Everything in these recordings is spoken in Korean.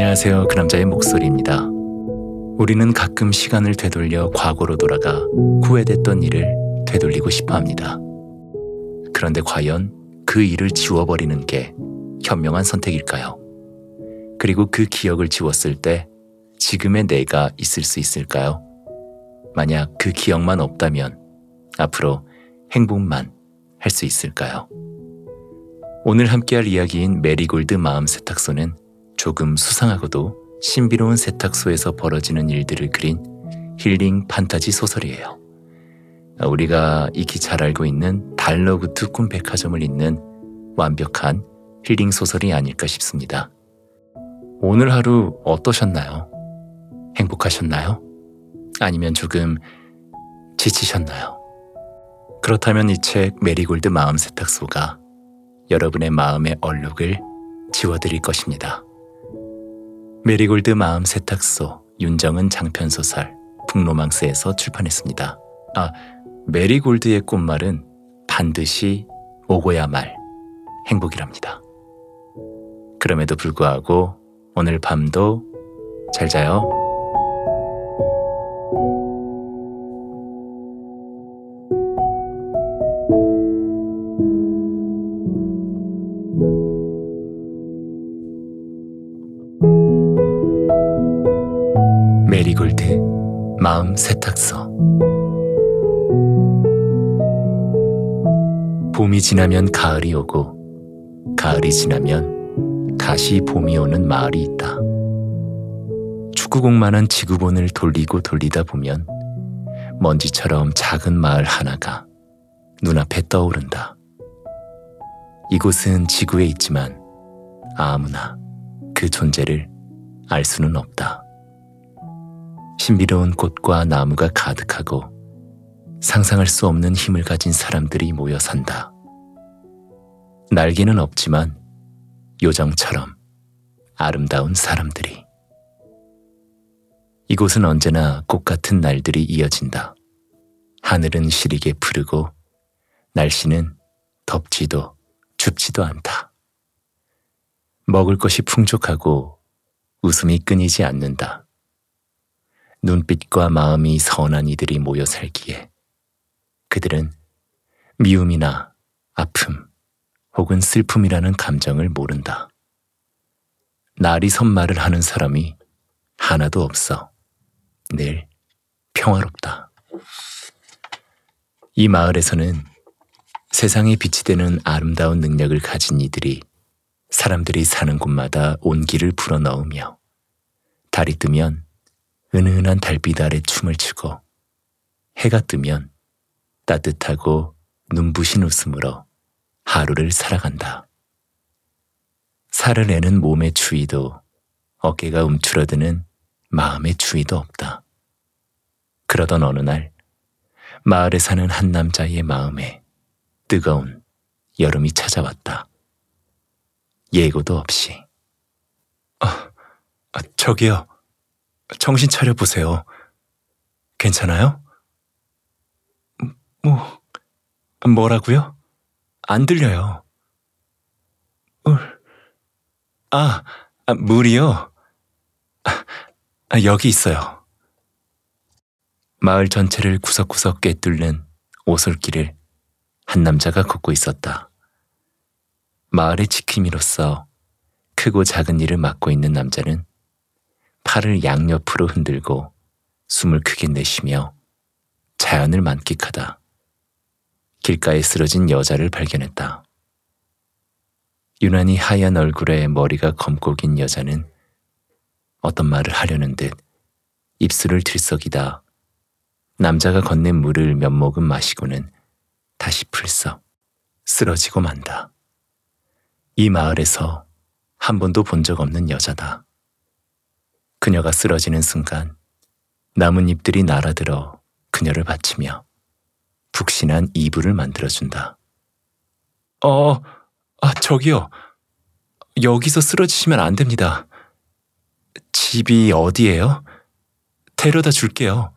안녕하세요. 그 남자의 목소리입니다. 우리는 가끔 시간을 되돌려 과거로 돌아가 후회됐던 일을 되돌리고 싶어 합니다. 그런데 과연 그 일을 지워버리는 게 현명한 선택일까요? 그리고 그 기억을 지웠을 때 지금의 내가 있을 수 있을까요? 만약 그 기억만 없다면 앞으로 행복만 할 수 있을까요? 오늘 함께할 이야기인 메리골드 마음 세탁소는 조금 수상하고도 신비로운 세탁소에서 벌어지는 일들을 그린 힐링 판타지 소설이에요. 우리가 익히 잘 알고 있는 달러구트 꿈 백화점을 잇는 완벽한 힐링 소설이 아닐까 싶습니다. 오늘 하루 어떠셨나요? 행복하셨나요? 아니면 조금 지치셨나요? 그렇다면 이 책 메리골드 마음 세탁소가 여러분의 마음의 얼룩을 지워드릴 것입니다. 메리골드 마음 세탁소 윤정은 장편소설 북로망스에서 출판했습니다. 아, 메리골드의 꽃말은 반드시 오고야 말 행복이랍니다. 그럼에도 불구하고 오늘 밤도 잘 자요. 세탁소 봄이 지나면 가을이 오고 가을이 지나면 다시 봄이 오는 마을이 있다. 축구공만한 지구본을 돌리고 돌리다 보면 먼지처럼 작은 마을 하나가 눈앞에 떠오른다. 이곳은 지구에 있지만 아무나 그 존재를 알 수는 없다. 신비로운 꽃과 나무가 가득하고 상상할 수 없는 힘을 가진 사람들이 모여 산다. 날개는 없지만 요정처럼 아름다운 사람들이. 이곳은 언제나 꽃 같은 날들이 이어진다. 하늘은 시리게 푸르고 날씨는 덥지도 춥지도 않다. 먹을 것이 풍족하고 웃음이 끊이지 않는다. 눈빛과 마음이 선한 이들이 모여 살기에 그들은 미움이나 아픔 혹은 슬픔이라는 감정을 모른다. 날이 선말을 하는 사람이 하나도 없어. 늘 평화롭다. 이 마을에서는 세상에 빛이 되는 아름다운 능력을 가진 이들이 사람들이 사는 곳마다 온기를 불어넣으며 달이 뜨면 은은한 달빛 아래 춤을 추고 해가 뜨면 따뜻하고 눈부신 웃음으로 하루를 살아간다. 살을 내는 몸의 추위도 어깨가 움츠러드는 마음의 추위도 없다. 그러던 어느 날 마을에 사는 한 남자의 마음에 뜨거운 여름이 찾아왔다. 예고도 없이. 아, 아 저기요. 정신 차려 보세요. 괜찮아요? 뭐, 뭐라고요? 안 들려요. 물. 아, 아 물이요? 아, 아, 여기 있어요. 마을 전체를 구석구석 꿰뚫는 오솔길을 한 남자가 걷고 있었다. 마을의 지킴이로서 크고 작은 일을 맡고 있는 남자는 팔을 양옆으로 흔들고 숨을 크게 내쉬며 자연을 만끽하다. 길가에 쓰러진 여자를 발견했다. 유난히 하얀 얼굴에 머리가 검고 긴 여자는 어떤 말을 하려는 듯 입술을 들썩이다 남자가 건넨 물을 몇 모금 마시고는 다시 풀썩 쓰러지고 만다. 이 마을에서 한 번도 본 적 없는 여자다. 그녀가 쓰러지는 순간 나뭇잎들이 날아들어 그녀를 받치며 푹신한 이불을 만들어준다. 어, 아, 저기요. 여기서 쓰러지시면 안 됩니다. 집이 어디예요? 데려다 줄게요.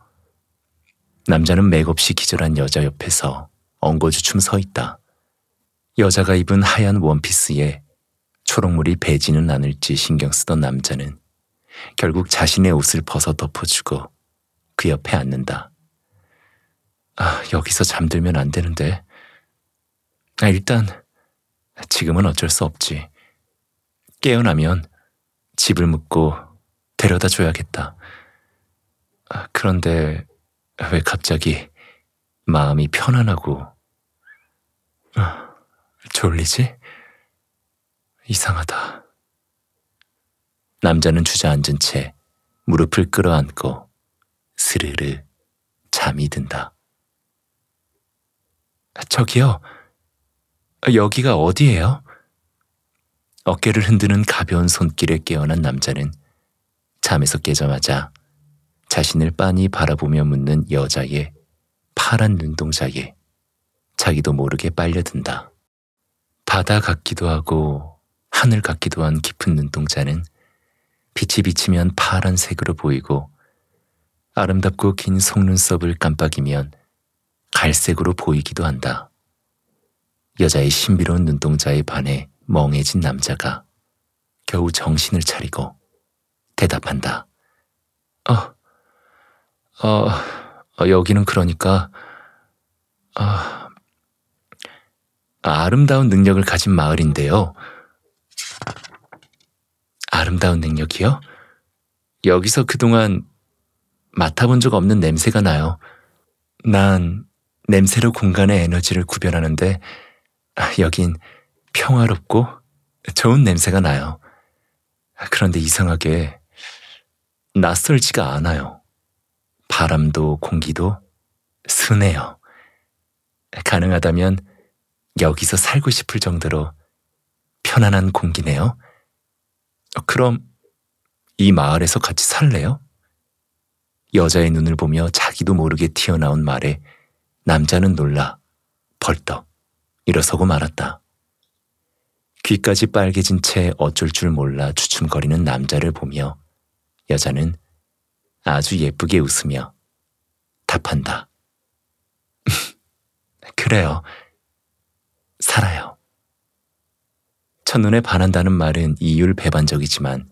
남자는 맥없이 기절한 여자 옆에서 엉거주춤 서 있다. 여자가 입은 하얀 원피스에 초록물이 배지는 않을지 신경 쓰던 남자는 결국 자신의 옷을 벗어 덮어주고 그 옆에 앉는다. 아, 여기서 잠들면 안 되는데. 아, 일단, 지금은 어쩔 수 없지. 깨어나면 집을 묻고 데려다 줘야겠다. 아, 그런데 왜 갑자기 마음이 편안하고 아, 졸리지? 이상하다. 남자는 주저앉은 채 무릎을 끌어안고 스르르 잠이 든다. 저기요, 여기가 어디예요? 어깨를 흔드는 가벼운 손길에 깨어난 남자는 잠에서 깨자마자 자신을 빤히 바라보며 묻는 여자의 파란 눈동자에 자기도 모르게 빨려든다. 바다 같기도 하고 하늘 같기도 한 깊은 눈동자는 빛이 비치면 파란색으로 보이고 아름답고 긴 속눈썹을 깜빡이면 갈색으로 보이기도 한다. 여자의 신비로운 눈동자에 반해 멍해진 남자가 겨우 정신을 차리고 대답한다. 어, 어, 어 여기는 그러니까, 아, 아름다운 능력을 가진 마을인데요. 아름다운 능력이요? 여기서 그동안 맡아본 적 없는 냄새가 나요. 난 냄새로 공간의 에너지를 구별하는데 여긴 평화롭고 좋은 냄새가 나요. 그런데 이상하게 낯설지가 않아요. 바람도 공기도 순해요. 가능하다면 여기서 살고 싶을 정도로 편안한 공기네요. 그럼 이 마을에서 같이 살래요? 여자의 눈을 보며 자기도 모르게 튀어나온 말에 남자는 놀라 벌떡 일어서고 말았다. 귀까지 빨개진 채 어쩔 줄 몰라 주춤거리는 남자를 보며 여자는 아주 예쁘게 웃으며 답한다. 그래요. 살아요. 첫눈에 반한다는 말은 이율 배반적이지만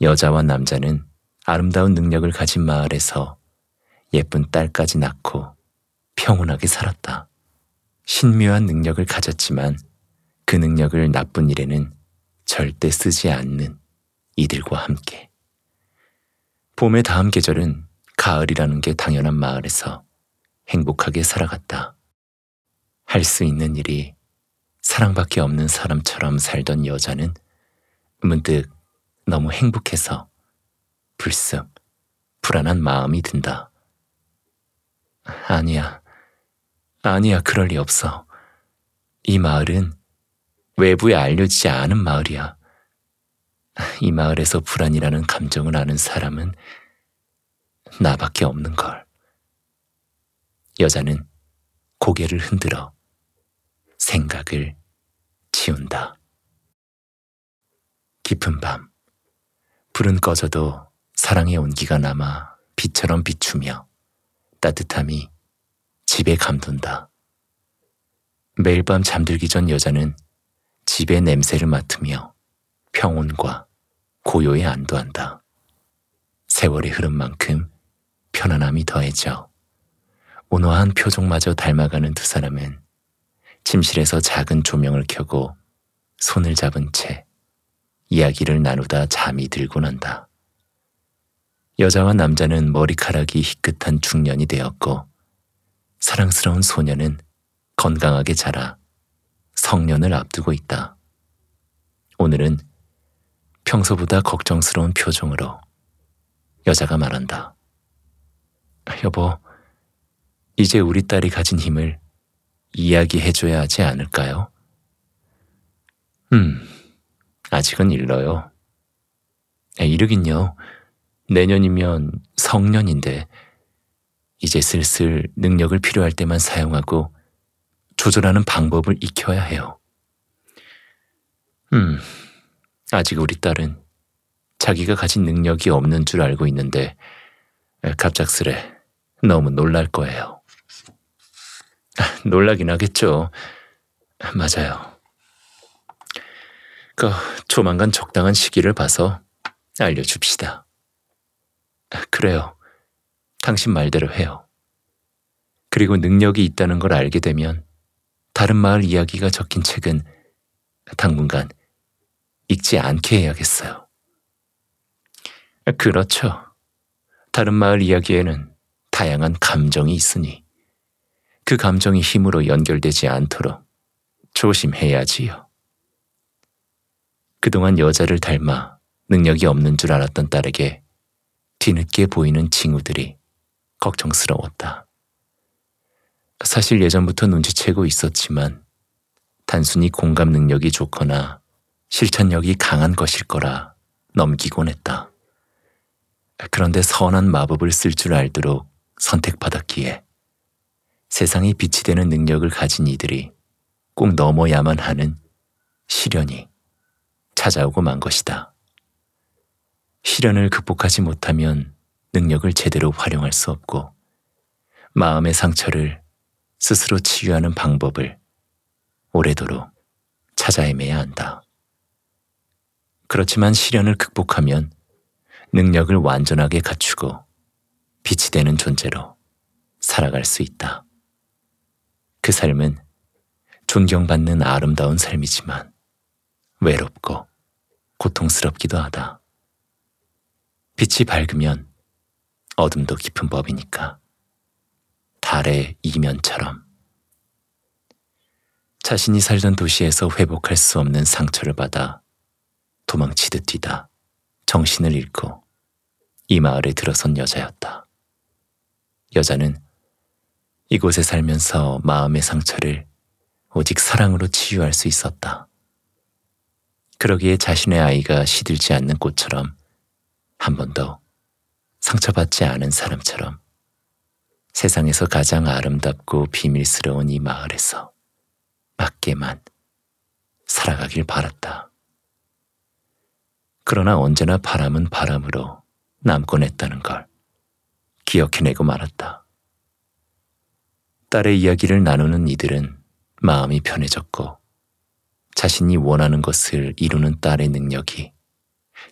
여자와 남자는 아름다운 능력을 가진 마을에서 예쁜 딸까지 낳고 평온하게 살았다. 신묘한 능력을 가졌지만 그 능력을 나쁜 일에는 절대 쓰지 않는 이들과 함께. 봄의 다음 계절은 가을이라는 게 당연한 마을에서 행복하게 살아갔다. 할 수 있는 일이 사랑밖에 없는 사람처럼 살던 여자는 문득 너무 행복해서 불쑥 불안한 마음이 든다. 아니야. 아니야, 그럴 리 없어. 이 마을은 외부에 알려지지 않은 마을이야. 이 마을에서 불안이라는 감정을 아는 사람은 나밖에 없는 걸. 여자는 고개를 흔들어 생각을 지운다. 깊은 밤, 불은 꺼져도 사랑의 온기가 남아 빛처럼 비추며 따뜻함이 집에 감돈다. 매일 밤 잠들기 전 여자는 집의 냄새를 맡으며 평온과 고요에 안도한다. 세월의 흐름만큼 편안함이 더해져 온화한 표정마저 닮아가는 두 사람은 침실에서 작은 조명을 켜고 손을 잡은 채 이야기를 나누다 잠이 들곤 한다. 여자와 남자는 머리카락이 희끗한 중년이 되었고 사랑스러운 소녀는 건강하게 자라 성년을 앞두고 있다. 오늘은 평소보다 걱정스러운 표정으로 여자가 말한다. 여보, 이제 우리 딸이 가진 힘을 이야기해줘야 하지 않을까요? 음, 아직은 일러요. 이르긴요. 내년이면 성년인데 이제 슬슬 능력을 필요할 때만 사용하고 조절하는 방법을 익혀야 해요. 음, 아직 우리 딸은 자기가 가진 능력이 없는 줄 알고 있는데 갑작스레 너무 놀랄 거예요. 놀라긴 하겠죠. 맞아요. 그 조만간 적당한 시기를 봐서 알려줍시다. 그래요. 당신 말대로 해요. 그리고 능력이 있다는 걸 알게 되면 다른 마을 이야기가 적힌 책은 당분간 읽지 않게 해야겠어요. 그렇죠. 다른 마을 이야기에는 다양한 감정이 있으니 그 감정이 힘으로 연결되지 않도록 조심해야지요. 그동안 여자를 닮아 능력이 없는 줄 알았던 딸에게 뒤늦게 보이는 징후들이 걱정스러웠다. 사실 예전부터 눈치채고 있었지만 단순히 공감 능력이 좋거나 실천력이 강한 것일 거라 넘기곤 했다. 그런데 선한 마법을 쓸 줄 알도록 선택받았기에 세상에 빛이 되는 능력을 가진 이들이 꼭 넘어야만 하는 시련이 찾아오고 만 것이다. 시련을 극복하지 못하면 능력을 제대로 활용할 수 없고 마음의 상처를 스스로 치유하는 방법을 오래도록 찾아 헤매야 한다. 그렇지만 시련을 극복하면 능력을 완전하게 갖추고 빛이 되는 존재로 살아갈 수 있다. 그 삶은 존경받는 아름다운 삶이지만 외롭고 고통스럽기도 하다. 빛이 밝으면 어둠도 깊은 법이니까. 달의 이면처럼. 자신이 살던 도시에서 회복할 수 없는 상처를 받아 도망치듯 뛰다 정신을 잃고 이 마을에 들어선 여자였다. 여자는 이곳에 살면서 마음의 상처를 오직 사랑으로 치유할 수 있었다. 그러기에 자신의 아이가 시들지 않는 꽃처럼 한 번도 상처받지 않은 사람처럼 세상에서 가장 아름답고 비밀스러운 이 마을에서 맞게만 살아가길 바랐다. 그러나 언제나 바람은 바람으로 남곤 했다는 걸 기억해내고 말았다. 딸의 이야기를 나누는 이들은 마음이 편해졌고 자신이 원하는 것을 이루는 딸의 능력이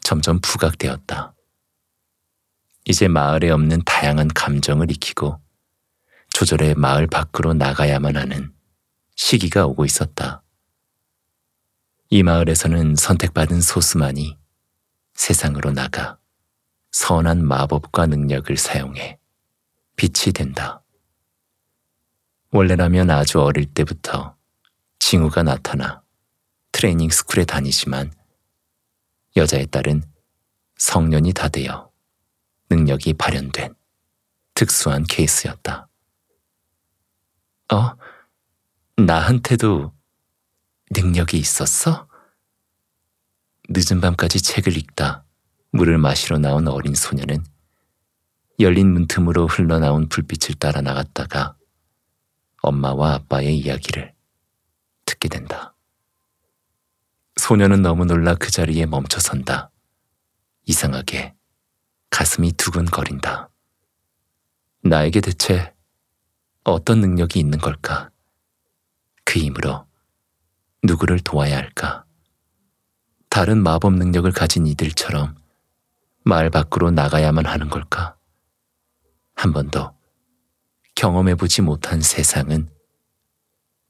점점 부각되었다. 이제 마을에 없는 다양한 감정을 익히고 조절해 마을 밖으로 나가야만 하는 시기가 오고 있었다. 이 마을에서는 선택받은 소수만이 세상으로 나가 선한 마법과 능력을 사용해 빛이 된다. 원래라면 아주 어릴 때부터 징후가 나타나 트레이닝 스쿨에 다니지만 여자의 딸은 성년이 다 되어 능력이 발현된 특수한 케이스였다. 어? 나한테도 능력이 있었어? 늦은 밤까지 책을 읽다 물을 마시러 나온 어린 소녀는 열린 문틈으로 흘러나온 불빛을 따라 나갔다가 엄마와 아빠의 이야기를 듣게 된다. 소녀는 너무 놀라 그 자리에 멈춰선다. 이상하게 가슴이 두근거린다. 나에게 대체 어떤 능력이 있는 걸까? 그 힘으로 누구를 도와야 할까? 다른 마법 능력을 가진 이들처럼 말 밖으로 나가야만 하는 걸까? 한 번도 경험해보지 못한 세상은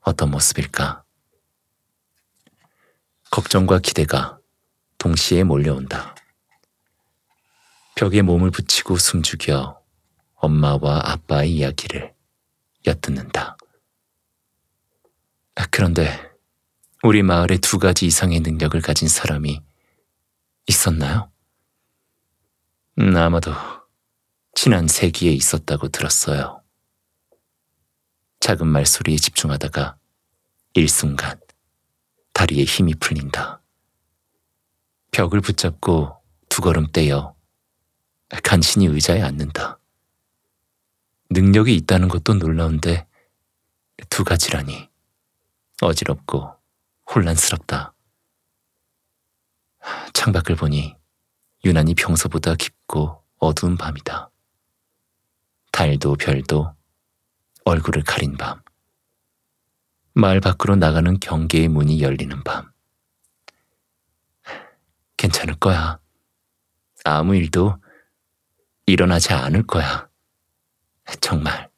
어떤 모습일까? 걱정과 기대가 동시에 몰려온다. 벽에 몸을 붙이고 숨죽여 엄마와 아빠의 이야기를 엿듣는다. 아, 그런데 우리 마을에 두 가지 이상의 능력을 가진 사람이 있었나요? 음, 아마도 지난 세기에 있었다고 들었어요. 작은 말소리에 집중하다가 일순간 다리에 힘이 풀린다. 벽을 붙잡고 두 걸음 떼어 간신히 의자에 앉는다. 능력이 있다는 것도 놀라운데 두 가지라니 어지럽고 혼란스럽다. 창밖을 보니 유난히 평소보다 깊고 어두운 밤이다. 달도 별도 얼굴을 가린 밤. 마을 밖으로 나가는 경계의 문이 열리는 밤. 괜찮을 거야. 아무 일도 일어나지 않을 거야. 정말.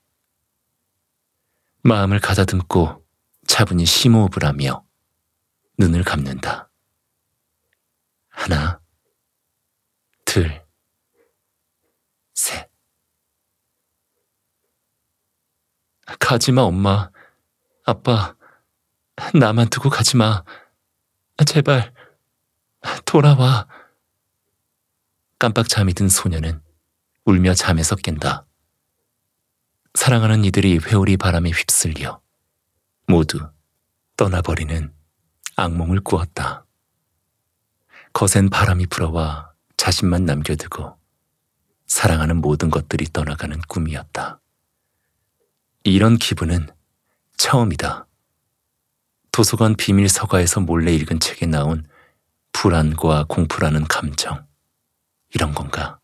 마음을 가다듬고 차분히 심호흡을 하며 눈을 감는다. 하나, 둘, 셋. 가지마, 엄마. 아빠, 나만 두고 가지마. 제발, 돌아와. 깜빡 잠이 든 소녀는 울며 잠에서 깬다. 사랑하는 이들이 회오리 바람에 휩쓸려 모두 떠나버리는 악몽을 꾸었다. 거센 바람이 불어와 자신만 남겨두고 사랑하는 모든 것들이 떠나가는 꿈이었다. 이런 기분은 처음이다. 도서관 비밀 서가에서 몰래 읽은 책에 나온 불안과 공포라는 감정. 이런 건가?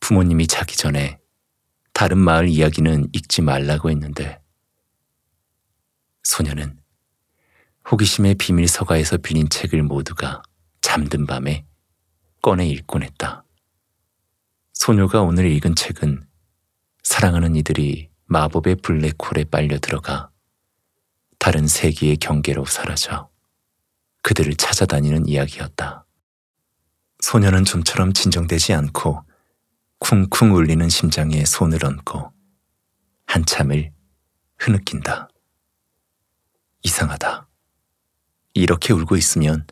부모님이 자기 전에 다른 마을 이야기는 읽지 말라고 했는데 소녀는 호기심의 비밀 서가에서 빌린 책을 모두가 잠든 밤에 꺼내 읽곤 했다. 소녀가 오늘 읽은 책은 사랑하는 이들이 마법의 블랙홀에 빨려 들어가 다른 세계의 경계로 사라져 그들을 찾아다니는 이야기였다. 소녀는 좀처럼 진정되지 않고 쿵쿵 울리는 심장에 손을 얹고 한참을 흐느낀다. 이상하다. 이렇게 울고 있으면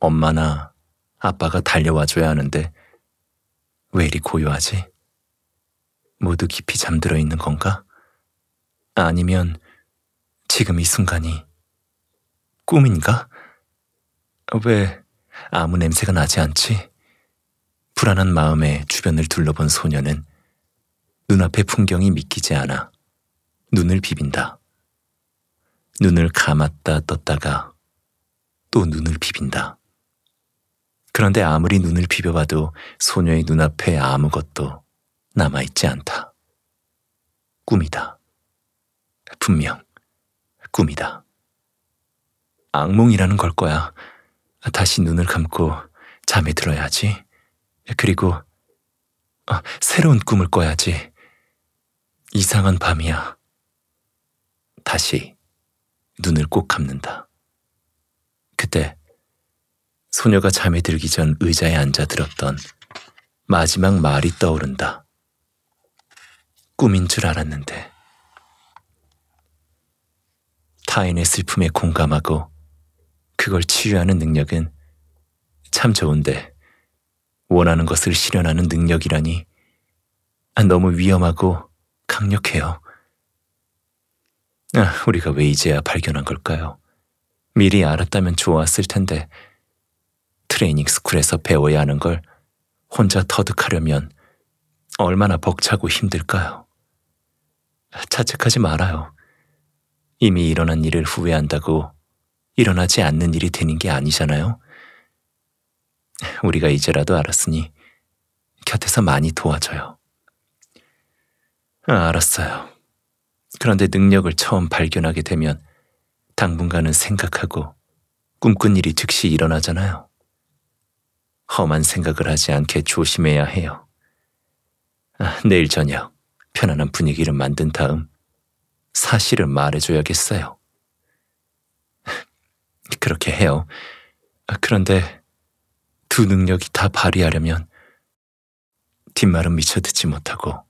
엄마나 아빠가 달려와줘야 하는데 왜 이리 고요하지? 모두 깊이 잠들어 있는 건가? 아니면 지금 이 순간이 꿈인가? 왜 아무 냄새가 나지 않지? 불안한 마음에 주변을 둘러본 소녀는 눈앞의 풍경이 믿기지 않아 눈을 비빈다. 눈을 감았다 떴다가 또 눈을 비빈다. 그런데 아무리 눈을 비벼봐도 소녀의 눈앞에 아무것도 남아있지 않다. 꿈이다. 분명 꿈이다. 악몽이라는 걸 거야. 다시 눈을 감고 잠에 들어야지. 그리고 어, 새로운 꿈을 꿔야지. 이상한 밤이야. 다시 눈을 꼭 감는다. 그때 소녀가 잠에 들기 전 의자에 앉아 들었던 마지막 말이 떠오른다. 꿈인 줄 알았는데. 타인의 슬픔에 공감하고 그걸 치유하는 능력은 참 좋은데 원하는 것을 실현하는 능력이라니 너무 위험하고 강력해요. 아, 우리가 왜 이제야 발견한 걸까요? 미리 알았다면 좋았을 텐데 트레이닝 스쿨에서 배워야 하는 걸 혼자 터득하려면 얼마나 벅차고 힘들까요? 자책하지 말아요. 이미 일어난 일을 후회한다고 일어나지 않는 일이 되는 게 아니잖아요. 우리가 이제라도 알았으니 곁에서 많이 도와줘요. 아, 알았어요. 그런데 능력을 처음 발견하게 되면 당분간은 생각하고 꿈꾼 일이 즉시 일어나잖아요. 험한 생각을 하지 않게 조심해야 해요. 아, 내일 저녁 편안한 분위기를 만든 다음 사실을 말해줘야겠어요. 그렇게 해요. 아, 그런데 두 능력이 다 발휘하려면 뒷말은 미처 듣지 못하고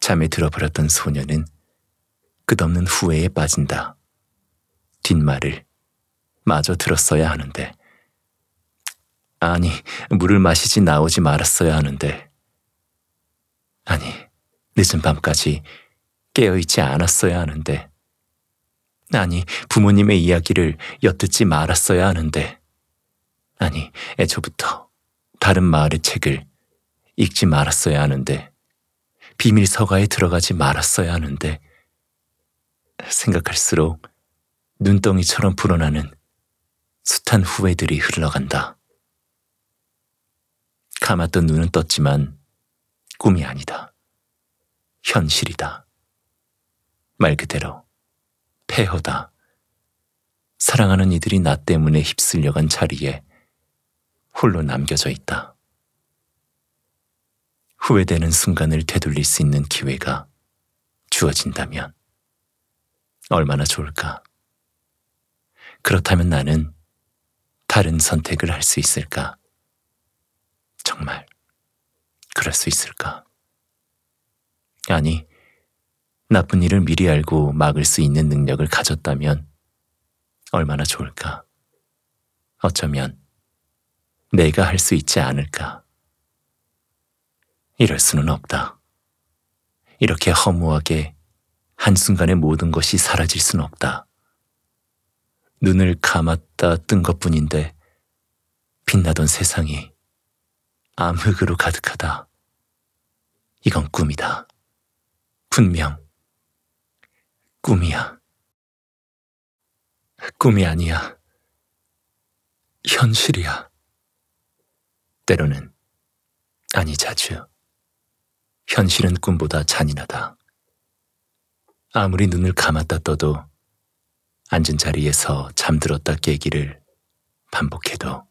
잠에 들어버렸던 소녀는 끝없는 후회에 빠진다. 뒷말을 마저 들었어야 하는데. 아니, 물을 마시지 나오지 말았어야 하는데. 아니, 늦은 밤까지 깨어있지 않았어야 하는데. 아니, 부모님의 이야기를 엿듣지 말았어야 하는데. 아니, 애초부터 다른 마을의 책을 읽지 말았어야 하는데. 비밀 서가에 들어가지 말았어야 하는데. 생각할수록 눈덩이처럼 불어나는 숱한 후회들이 흘러간다. 감았던 눈은 떴지만 꿈이 아니다. 현실이다. 말 그대로 폐허다. 사랑하는 이들이 나 때문에 휩쓸려간 자리에 홀로 남겨져 있다. 후회되는 순간을 되돌릴 수 있는 기회가 주어진다면 얼마나 좋을까? 그렇다면 나는 다른 선택을 할 수 있을까? 정말 그럴 수 있을까? 아니, 나쁜 일을 미리 알고 막을 수 있는 능력을 가졌다면 얼마나 좋을까? 어쩌면 내가 할 수 있지 않을까? 이럴 수는 없다. 이렇게 허무하게 한순간에 모든 것이 사라질 수는 없다. 눈을 감았다 뜬 것 뿐인데 빛나던 세상이 암흑으로 가득하다. 이건 꿈이다. 분명 꿈이야. 꿈이 아니야. 현실이야. 때로는, 아니 자주, 현실은 꿈보다 잔인하다. 아무리 눈을 감았다 떠도 앉은 자리에서 잠들었다 깨기를 반복해도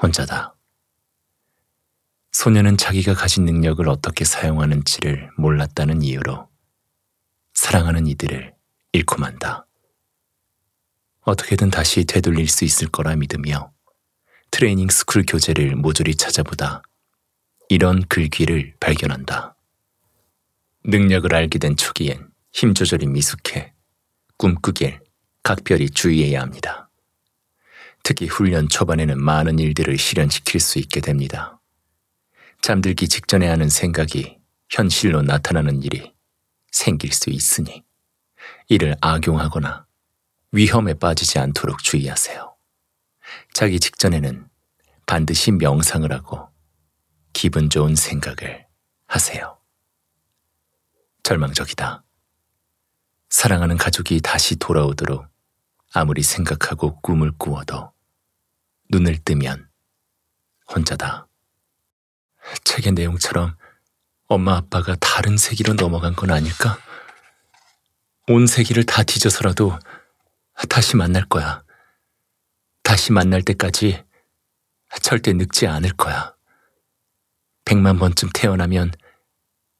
혼자다. 소녀는 자기가 가진 능력을 어떻게 사용하는지를 몰랐다는 이유로 사랑하는 이들을 잃고 만다. 어떻게든 다시 되돌릴 수 있을 거라 믿으며 트레이닝 스쿨 교재를 모조리 찾아보다 이런 글귀를 발견한다. 능력을 알게 된 초기엔 힘 조절이 미숙해 꿈꾸길 각별히 주의해야 합니다. 특히 훈련 초반에는 많은 일들을 실현시킬 수 있게 됩니다. 잠들기 직전에 하는 생각이 현실로 나타나는 일이 생길 수 있으니 이를 악용하거나 위험에 빠지지 않도록 주의하세요. 자기 직전에는 반드시 명상을 하고 기분 좋은 생각을 하세요. 절망적이다. 사랑하는 가족이 다시 돌아오도록 아무리 생각하고 꿈을 꾸어도 눈을 뜨면 혼자다. 책의 내용처럼 엄마 아빠가 다른 세기로 넘어간 건 아닐까? 온 세기를 다 뒤져서라도 다시 만날 거야. 다시 만날 때까지 절대 늙지 않을 거야. 백만 번쯤 태어나면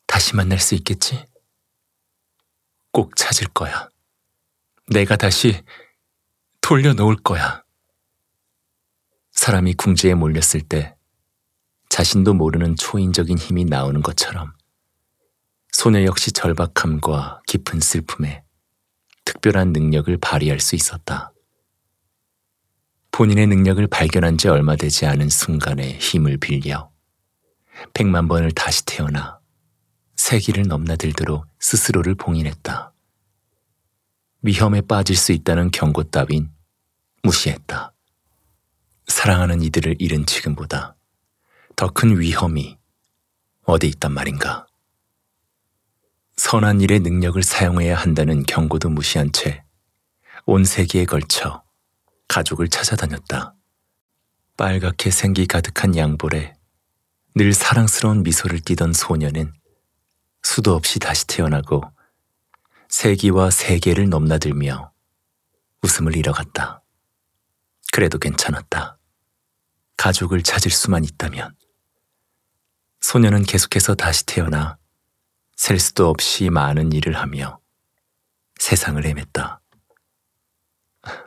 다시 만날 수 있겠지? 꼭 찾을 거야. 내가 다시 돌려놓을 거야. 사람이 궁지에 몰렸을 때 자신도 모르는 초인적인 힘이 나오는 것처럼 소녀 역시 절박함과 깊은 슬픔에 특별한 능력을 발휘할 수 있었다. 본인의 능력을 발견한 지 얼마 되지 않은 순간에 힘을 빌려 백만 번을 다시 태어나 세기를 넘나들도록 스스로를 봉인했다. 위험에 빠질 수 있다는 경고 따윈 무시했다. 사랑하는 이들을 잃은 지금보다 더 큰 위험이 어디 있단 말인가. 선한 일의 능력을 사용해야 한다는 경고도 무시한 채 온 세기에 걸쳐 가족을 찾아다녔다. 빨갛게 생기 가득한 양볼에 늘 사랑스러운 미소를 띠던 소녀는 수도 없이 다시 태어나고 세기와 세계를 넘나들며 웃음을 잃어갔다. 그래도 괜찮았다. 가족을 찾을 수만 있다면. 소녀는 계속해서 다시 태어나 셀 수도 없이 많은 일을 하며 세상을 헤맸다.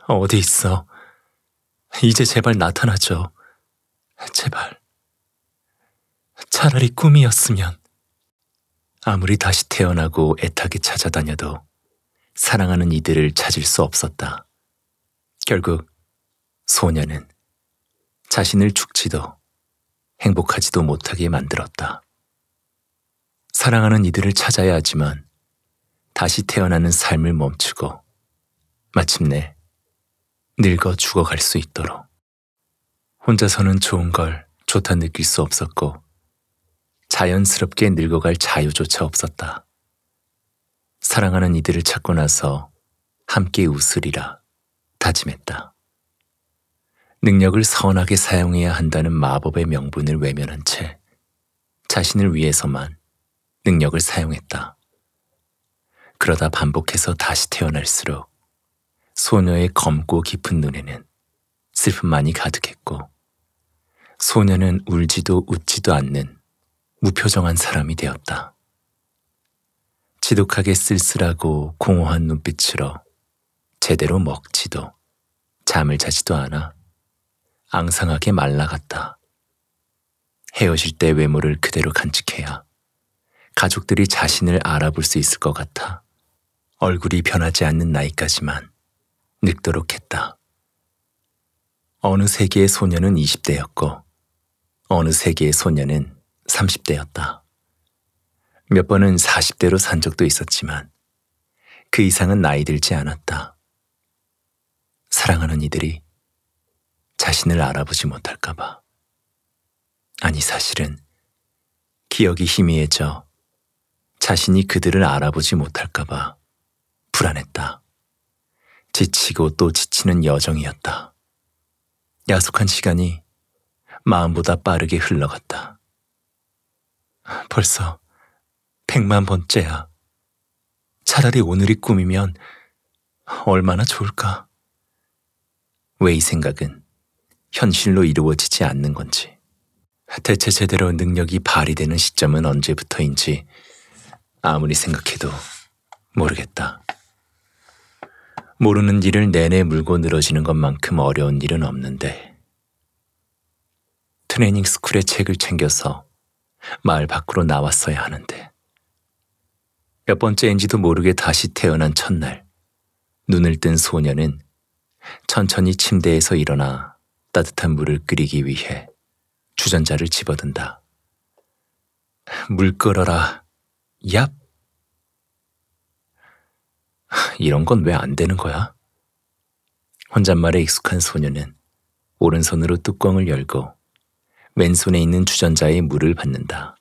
어디 있어? 이제 제발 나타나죠. 제발. 차라리 꿈이었으면. 아무리 다시 태어나고 애타게 찾아다녀도 사랑하는 이들을 찾을 수 없었다. 결국 소녀는 자신을 죽지도 행복하지도 못하게 만들었다. 사랑하는 이들을 찾아야 하지만 다시 태어나는 삶을 멈추고 마침내 늙어 죽어갈 수 있도록 혼자서는 좋은 걸 좋다 느낄 수 없었고 자연스럽게 늙어갈 자유조차 없었다. 사랑하는 이들을 찾고 나서 함께 웃으리라 다짐했다. 능력을 선하게 사용해야 한다는 마법의 명분을 외면한 채 자신을 위해서만 능력을 사용했다. 그러다 반복해서 다시 태어날수록 소녀의 검고 깊은 눈에는 슬픔만이 가득했고 소녀는 울지도 웃지도 않는 무표정한 사람이 되었다. 지독하게 쓸쓸하고 공허한 눈빛으로 제대로 먹지도 잠을 자지도 않아 앙상하게 말라갔다. 헤어질 때 외모를 그대로 간직해야 가족들이 자신을 알아볼 수 있을 것 같아 얼굴이 변하지 않는 나이까지만 늙도록 했다. 어느 세계의 소녀는 20대였고 어느 세계의 소녀는 30대였다. 몇 번은 40대로 산 적도 있었지만 그 이상은 나이 들지 않았다. 사랑하는 이들이 자신을 알아보지 못할까봐. 아니, 사실은 기억이 희미해져 자신이 그들을 알아보지 못할까봐 불안했다. 지치고 또 지치는 여정이었다. 야속한 시간이 마음보다 빠르게 흘러갔다. 벌써 백만 번째야. 차라리 오늘이 꿈이면 얼마나 좋을까? 왜 이 생각은 현실로 이루어지지 않는 건지. 대체 제대로 능력이 발휘되는 시점은 언제부터인지 아무리 생각해도 모르겠다. 모르는 일을 내내 물고 늘어지는 것만큼 어려운 일은 없는데 트레이닝 스쿨의 책을 챙겨서 마을 밖으로 나왔어야 하는데 몇 번째인지도 모르게 다시 태어난 첫날 눈을 뜬 소녀는 천천히 침대에서 일어나 따뜻한 물을 끓이기 위해 주전자를 집어든다. 물 끓어라. 얍! 이런 건 왜 안 되는 거야? 혼잣말에 익숙한 소녀는 오른손으로 뚜껑을 열고 왼손에 있는 주전자에 물을 받는다.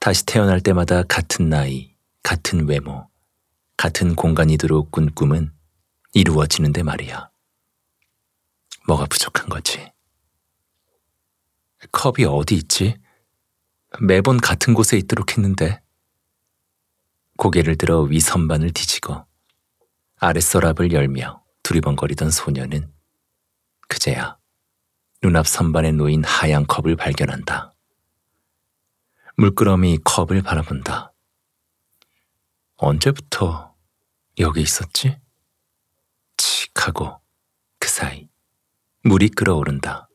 다시 태어날 때마다 같은 나이, 같은 외모, 같은 공간이도록 꾼 꿈은 이루어지는데 말이야. 뭐가 부족한 거지? 컵이 어디 있지? 매번 같은 곳에 있도록 했는데. 고개를 들어 위 선반을 뒤지고 아랫서랍을 열며 두리번거리던 소녀는 그제야 눈앞 선반에 놓인 하얀 컵을 발견한다. 물끄러미 컵을 바라본다. 언제부터 여기 있었지? 칙 하고 그 사이 물이 끓어오른다.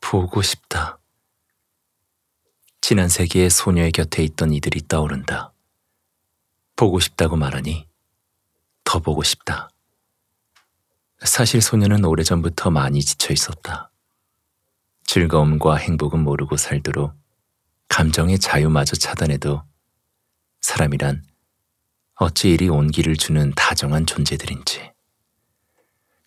보고 싶다. 지난 세기의 소녀의 곁에 있던 이들이 떠오른다. 보고 싶다고 말하니 더 보고 싶다. 사실 소녀는 오래전부터 많이 지쳐 있었다. 즐거움과 행복은 모르고 살도록 감정의 자유마저 차단해도 사람이란 어찌 이리 온기를 주는 다정한 존재들인지.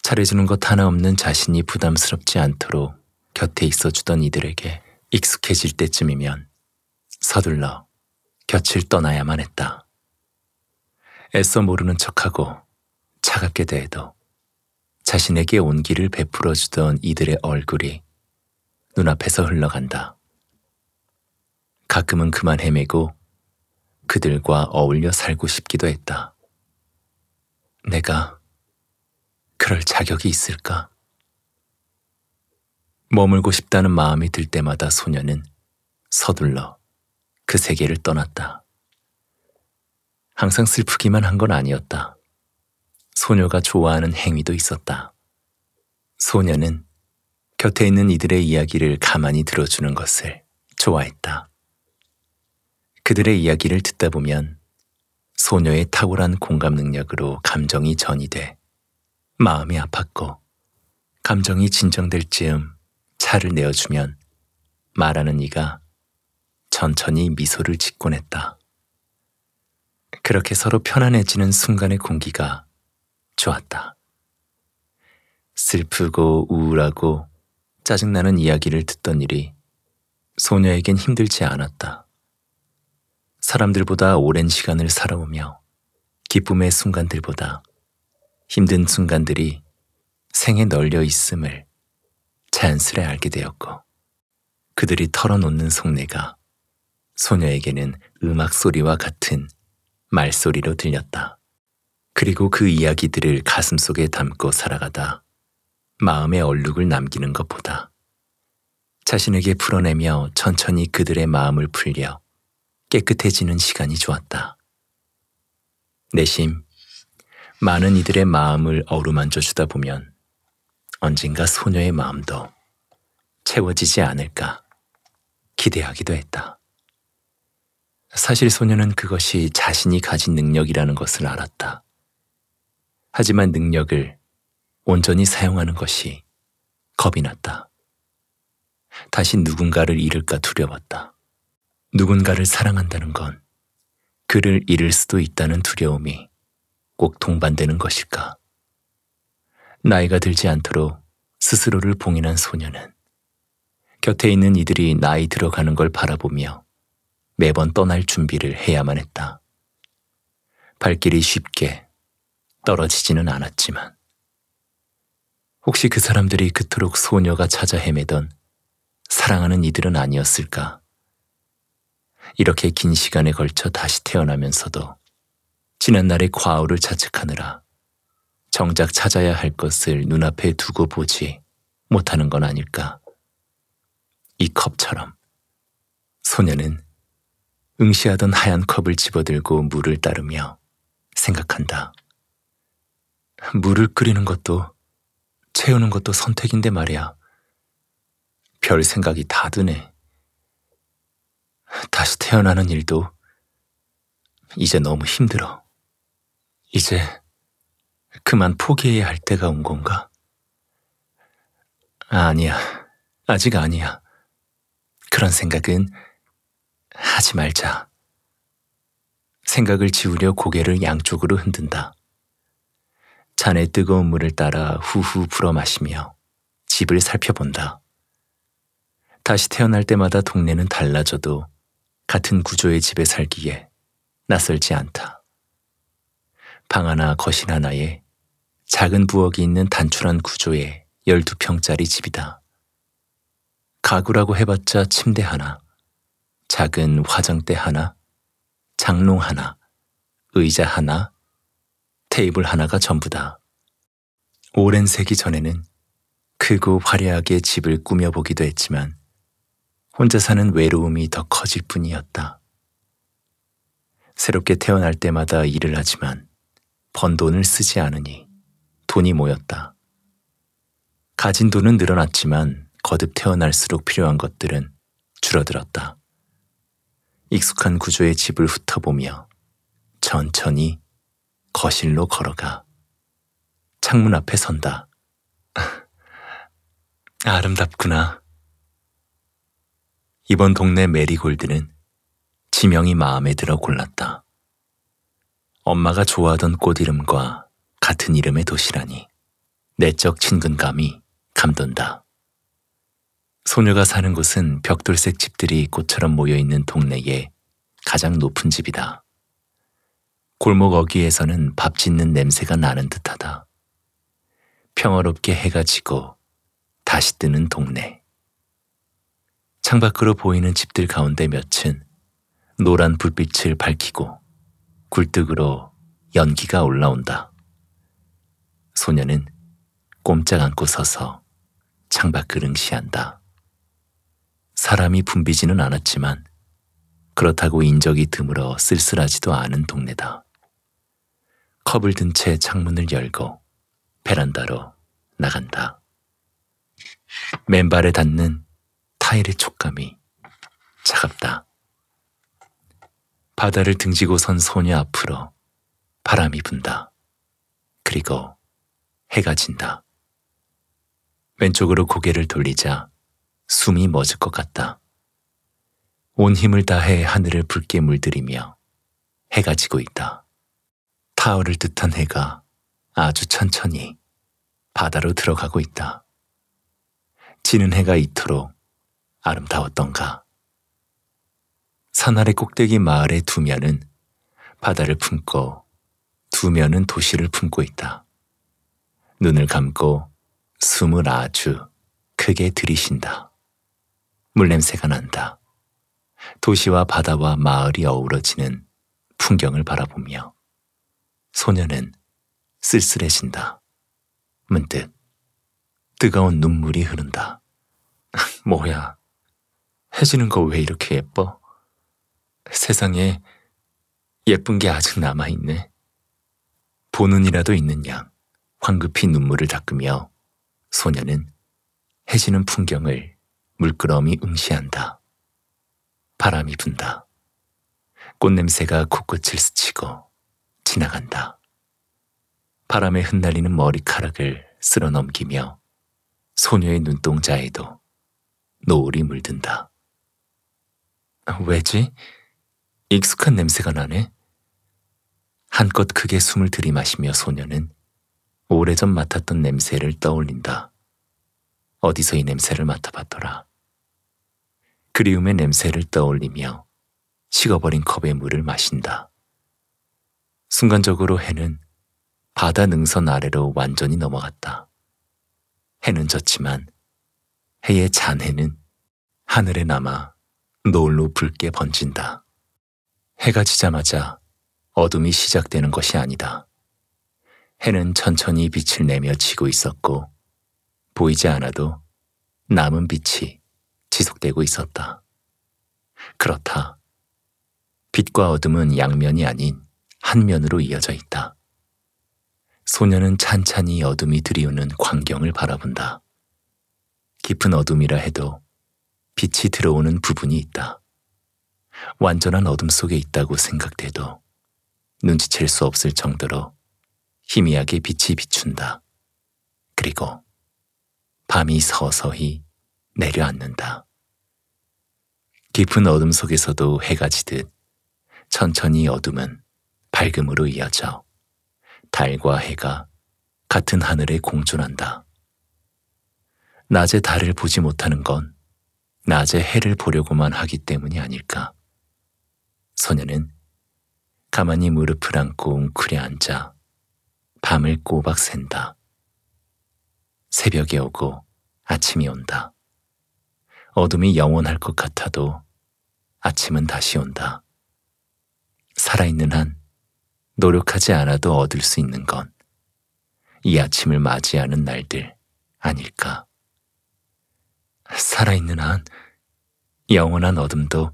잘해주는 것 하나 없는 자신이 부담스럽지 않도록 곁에 있어 주던 이들에게 익숙해질 때쯤이면 서둘러 곁을 떠나야만 했다. 애써 모르는 척하고 차갑게 대해도 자신에게 온기를 베풀어 주던 이들의 얼굴이 눈앞에서 흘러간다. 가끔은 그만 헤매고 그들과 어울려 살고 싶기도 했다. 내가 그럴 자격이 있을까? 머물고 싶다는 마음이 들 때마다 소녀는 서둘러 그 세계를 떠났다. 항상 슬프기만 한 건 아니었다. 소녀가 좋아하는 행위도 있었다. 소녀는 곁에 있는 이들의 이야기를 가만히 들어주는 것을 좋아했다. 그들의 이야기를 듣다 보면 소녀의 탁월한 공감 능력으로 감정이 전이돼 마음이 아팠고 감정이 진정될 즈음 차를 내어주면 말하는 이가 천천히 미소를 짓곤 했다. 그렇게 서로 편안해지는 순간의 공기가 좋았다. 슬프고 우울하고 짜증나는 이야기를 듣던 일이 소녀에겐 힘들지 않았다. 사람들보다 오랜 시간을 살아오며 기쁨의 순간들보다 힘든 순간들이 생에 널려 있음을 자연스레 알게 되었고 그들이 털어놓는 속내가 소녀에게는 음악 소리와 같은 말소리로 들렸다. 그리고 그 이야기들을 가슴속에 담고 살아가다 마음의 얼룩을 남기는 것보다 자신에게 풀어내며 천천히 그들의 마음을 풀려 깨끗해지는 시간이 좋았다. 내심 많은 이들의 마음을 어루만져 주다 보면 언젠가 소녀의 마음도 채워지지 않을까 기대하기도 했다. 사실 소녀는 그것이 자신이 가진 능력이라는 것을 알았다. 하지만 능력을 온전히 사용하는 것이 겁이 났다. 다시 누군가를 잃을까 두려웠다. 누군가를 사랑한다는 건 그를 잃을 수도 있다는 두려움이 꼭 동반되는 것일까? 나이가 들지 않도록 스스로를 봉인한 소녀는 곁에 있는 이들이 나이 들어가는 걸 바라보며 매번 떠날 준비를 해야만 했다. 발길이 쉽게 떨어지지는 않았지만 혹시 그 사람들이 그토록 소녀가 찾아 헤매던 사랑하는 이들은 아니었을까? 이렇게 긴 시간에 걸쳐 다시 태어나면서도 지난날의 과오를 자책하느라 정작 찾아야 할 것을 눈앞에 두고 보지 못하는 건 아닐까? 이 컵처럼 소녀는 응시하던 하얀 컵을 집어들고 물을 따르며 생각한다. 물을 끓이는 것도 채우는 것도 선택인데 말이야. 별 생각이 다 드네. 다시 태어나는 일도 이제 너무 힘들어. 이제 그만 포기해야 할 때가 온 건가? 아니야. 아직 아니야. 그런 생각은 하지 말자. 생각을 지우려 고개를 양쪽으로 흔든다. 잔에 뜨거운 물을 따라 후후 불어 마시며 집을 살펴본다. 다시 태어날 때마다 동네는 달라져도 같은 구조의 집에 살기에 낯설지 않다. 방 하나 거실 하나에 작은 부엌이 있는 단출한 구조의 12평짜리 집이다. 가구라고 해봤자 침대 하나, 작은 화장대 하나, 장롱 하나, 의자 하나, 테이블 하나가 전부다. 오랜 세기 전에는 크고 화려하게 집을 꾸며보기도 했지만 혼자 사는 외로움이 더 커질 뿐이었다. 새롭게 태어날 때마다 일을 하지만 번 돈을 쓰지 않으니 돈이 모였다. 가진 돈은 늘어났지만 거듭 태어날수록 필요한 것들은 줄어들었다. 익숙한 구조의 집을 훑어보며 천천히 거실로 걸어가 창문 앞에 선다. 아름답구나. 이번 동네 메리골드는 지명이 마음에 들어 골랐다. 엄마가 좋아하던 꽃 이름과 같은 이름의 도시라니 내적 친근감이 감돈다. 소녀가 사는 곳은 벽돌색 집들이 꽃처럼 모여 있는 동네의 가장 높은 집이다. 골목 어귀에서는 밥 짓는 냄새가 나는 듯하다. 평화롭게 해가 지고 다시 뜨는 동네. 창밖으로 보이는 집들 가운데 몇은 노란 불빛을 밝히고 굴뚝으로 연기가 올라온다. 소녀는 꼼짝 않고 서서 창밖을 응시한다. 사람이 붐비지는 않았지만 그렇다고 인적이 드물어 쓸쓸하지도 않은 동네다. 컵을 든 채 창문을 열고 베란다로 나간다. 맨발에 닿는 타일의 촉감이 차갑다. 바다를 등지고 선 소녀 앞으로 바람이 분다. 그리고 해가 진다. 왼쪽으로 고개를 돌리자 숨이 멎을 것 같다. 온 힘을 다해 하늘을 붉게 물들이며 해가 지고 있다. 타오를 듯한 해가 아주 천천히 바다로 들어가고 있다. 지는 해가 이토록 아름다웠던가. 산 아래 꼭대기 마을의 두 면은 바다를 품고 두 면은 도시를 품고 있다. 눈을 감고 숨을 아주 크게 들이쉰다. 물냄새가 난다. 도시와 바다와 마을이 어우러지는 풍경을 바라보며 소녀는 쓸쓸해진다. 문득 뜨거운 눈물이 흐른다. 뭐야, 해지는 거 왜 이렇게 예뻐? 세상에 예쁜 게 아직 남아있네. 보는이라도 있는 양 황급히 눈물을 닦으며 소녀는 해지는 풍경을 물끄러미 응시한다. 바람이 분다. 꽃냄새가 코끝을 스치고 지나간다. 바람에 흩날리는 머리카락을 쓸어 넘기며 소녀의 눈동자에도 노을이 물든다. 왜지? 익숙한 냄새가 나네. 한껏 크게 숨을 들이마시며 소녀는 오래전 맡았던 냄새를 떠올린다. 어디서 이 냄새를 맡아봤더라. 그리움의 냄새를 떠올리며 식어버린 컵의 물을 마신다. 순간적으로 해는 바다 능선 아래로 완전히 넘어갔다. 해는 졌지만 해의 잔해는 하늘에 남아 노을로 붉게 번진다. 해가 지자마자 어둠이 시작되는 것이 아니다. 해는 천천히 빛을 내며 지고 있었고 보이지 않아도 남은 빛이 지속되고 있었다. 그렇다. 빛과 어둠은 양면이 아닌 한 면으로 이어져 있다. 소녀는 찬찬히 어둠이 들이우는 광경을 바라본다. 깊은 어둠이라 해도 빛이 들어오는 부분이 있다. 완전한 어둠 속에 있다고 생각돼도 눈치챌 수 없을 정도로 희미하게 빛이 비춘다. 그리고 밤이 서서히 내려앉는다. 깊은 어둠 속에서도 해가 지듯 천천히 어둠은 밝음으로 이어져 달과 해가 같은 하늘에 공존한다. 낮에 달을 보지 못하는 건 낮에 해를 보려고만 하기 때문이 아닐까. 소녀는 가만히 무릎을 안고 웅크려 앉아 밤을 꼬박 샌다. 새벽이 오고 아침이 온다. 어둠이 영원할 것 같아도 아침은 다시 온다. 살아있는 한 노력하지 않아도 얻을 수 있는 건 이 아침을 맞이하는 날들 아닐까. 살아있는 한 영원한 어둠도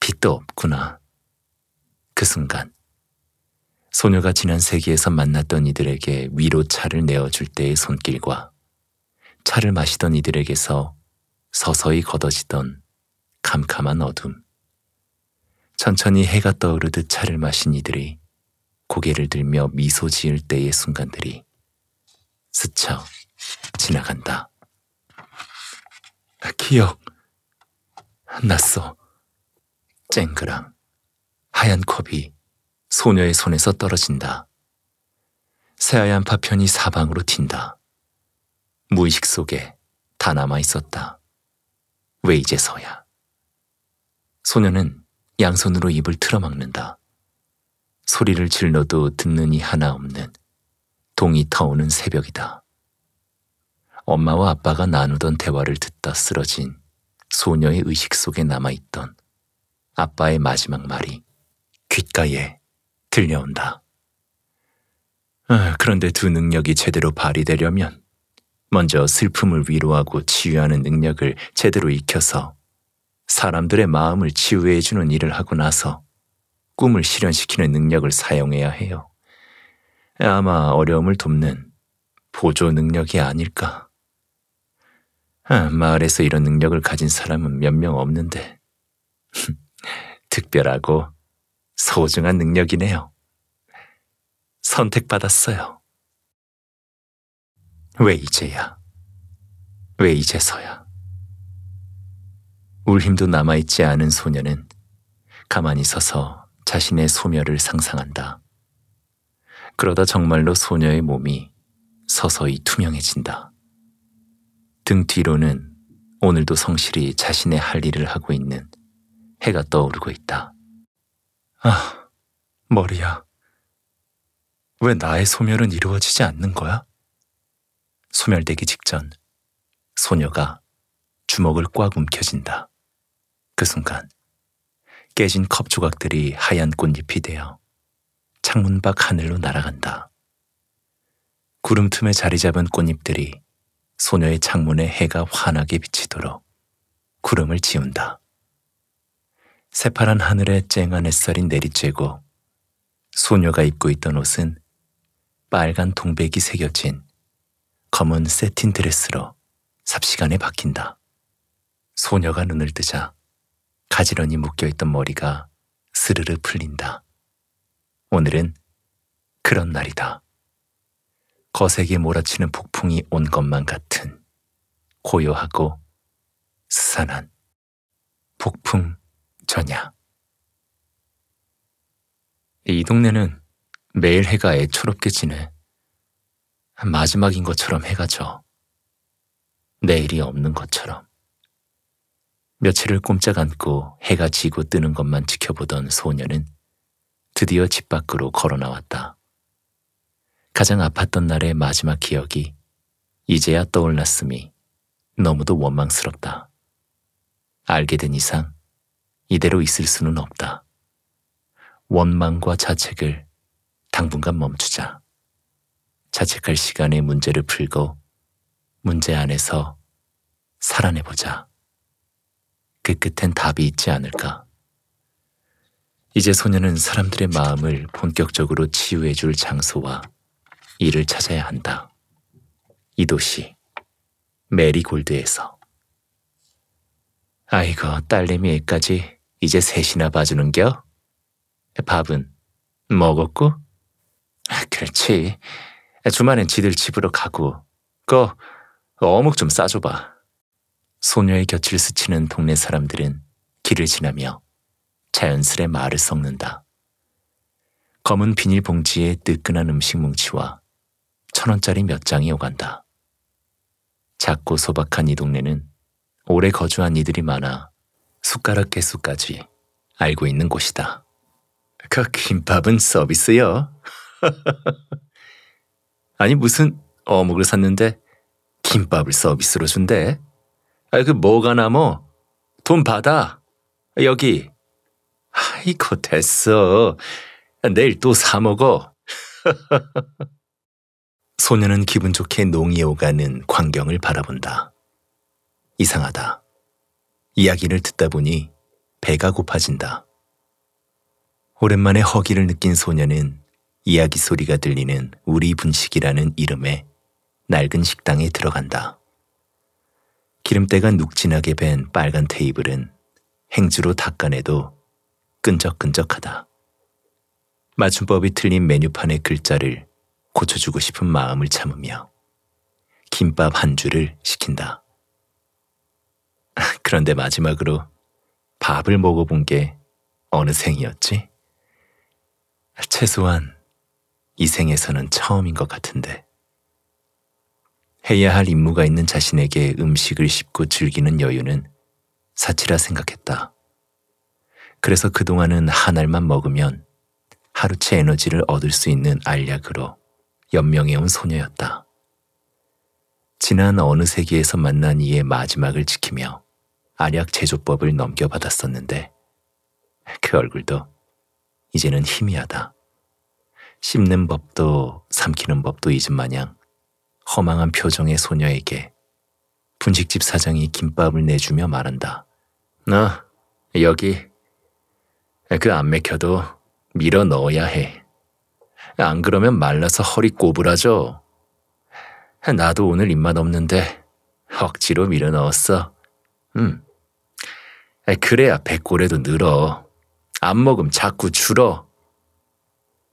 빛도 없구나. 그 순간 소녀가 지난 세기에서 만났던 이들에게 위로 차를 내어줄 때의 손길과 차를 마시던 이들에게서 서서히 걷어지던 캄캄한 어둠. 천천히 해가 떠오르듯 차를 마신 이들이 고개를 들며 미소 지을 때의 순간들이 스쳐 지나간다. 기억 났어. 쨍그랑 하얀 컵이 소녀의 손에서 떨어진다. 새하얀 파편이 사방으로 튄다. 무의식 속에 다 남아 있었다. 왜 이제서야? 소녀는 양손으로 입을 틀어막는다. 소리를 질러도 듣는 이 하나 없는 동이 터오는 새벽이다. 엄마와 아빠가 나누던 대화를 듣다 쓰러진 소녀의 의식 속에 남아있던 아빠의 마지막 말이 귓가에 들려온다. 아, 그런데 두 능력이 제대로 발휘되려면 먼저 슬픔을 위로하고 치유하는 능력을 제대로 익혀서 사람들의 마음을 치유해주는 일을 하고 나서 꿈을 실현시키는 능력을 사용해야 해요. 아마 어려움을 돕는 보조 능력이 아닐까. 아, 마을에서 이런 능력을 가진 사람은 몇 명 없는데. 특별하고 소중한 능력이네요. 선택받았어요. 왜 이제야? 왜 이제서야? 울 힘도 남아있지 않은 소녀는 가만히 서서 자신의 소멸을 상상한다. 그러다 정말로 소녀의 몸이 서서히 투명해진다. 등 뒤로는 오늘도 성실히 자신의 할 일을 하고 있는 해가 떠오르고 있다. 아, 머리야. 왜 나의 소멸은 이루어지지 않는 거야? 소멸되기 직전 소녀가 주먹을 꽉 움켜쥔다. 그 순간 깨진 컵 조각들이 하얀 꽃잎이 되어 창문 밖 하늘로 날아간다. 구름 틈에 자리 잡은 꽃잎들이 소녀의 창문에 해가 환하게 비치도록 구름을 지운다. 새파란 하늘에 쨍한 햇살이 내리쬐고 소녀가 입고 있던 옷은 빨간 동백이 새겨진 검은 세틴 드레스로 삽시간에 바뀐다. 소녀가 눈을 뜨자 가지런히 묶여있던 머리가 스르르 풀린다. 오늘은 그런 날이다. 거세게 몰아치는 폭풍이 온 것만 같은 고요하고 스산한 폭풍 전야. 이 동네는 매일 해가 애초롭게 지네. 마지막인 것처럼 해가 져. 내일이 없는 것처럼. 며칠을 꼼짝 않고 해가 지고 뜨는 것만 지켜보던 소녀는 드디어 집 밖으로 걸어 나왔다. 가장 아팠던 날의 마지막 기억이 이제야 떠올랐음이 너무도 원망스럽다. 알게 된 이상 이대로 있을 수는 없다. 원망과 자책을 당분간 멈추자. 자책할 시간에 문제를 풀고 문제 안에서 살아내보자. 그 끝엔 답이 있지 않을까. 이제 소녀는 사람들의 마음을 본격적으로 치유해줄 장소와 일을 찾아야 한다. 이 도시, 메리골드에서. 아이고, 딸내미 애까지 이제 셋이나 봐주는겨? 밥은 먹었고? 아, 그렇지. 주말엔 지들 집으로 가고, 그 어묵 좀 싸줘봐. 소녀의 곁을 스치는 동네 사람들은 길을 지나며 자연스레 말을 섞는다. 검은 비닐봉지에 뜨끈한 음식 뭉치와 천 원짜리 몇 장이 오간다. 작고 소박한 이 동네는 오래 거주한 이들이 많아 숟가락 개수까지 알고 있는 곳이다. 그 김밥은 서비스요. 아니 무슨 어묵을 샀는데 김밥을 서비스로 준대? 아 그 뭐가 남어? 돈 받아. 여기. 아이고 됐어. 내일 또 사 먹어. 소녀는 기분 좋게 농이 오가는 광경을 바라본다. 이상하다. 이야기를 듣다 보니 배가 고파진다. 오랜만에 허기를 느낀 소녀는 이야기 소리가 들리는 우리 분식이라는 이름의 낡은 식당에 들어간다. 기름때가 눅진하게 밴 빨간 테이블은 행주로 닦아내도 끈적끈적하다. 맞춤법이 틀린 메뉴판의 글자를 고쳐주고 싶은 마음을 참으며 김밥 한 줄을 시킨다. 그런데 마지막으로 밥을 먹어본 게 어느 생이었지? 최소한 이 생에서는 처음인 것 같은데. 해야 할 임무가 있는 자신에게 음식을 씹고 즐기는 여유는 사치라 생각했다. 그래서 그동안은 한 알만 먹으면 하루치 에너지를 얻을 수 있는 알약으로 연명해온 소녀였다. 지난 어느 세기에서 만난 이의 마지막을 지키며 알약 제조법을 넘겨받았었는데 그 얼굴도 이제는 희미하다. 씹는 법도 삼키는 법도 잊은 마냥 허망한 표정의 소녀에게 분식집 사장이 김밥을 내주며 말한다. 나 여기 그 안 맥혀도 밀어 넣어야 해. 안 그러면 말라서 허리 꼬부라져. 나도 오늘 입맛 없는데 억지로 밀어 넣었어. 음. 그래야 배꼴에도 늘어. 안 먹음 자꾸 줄어.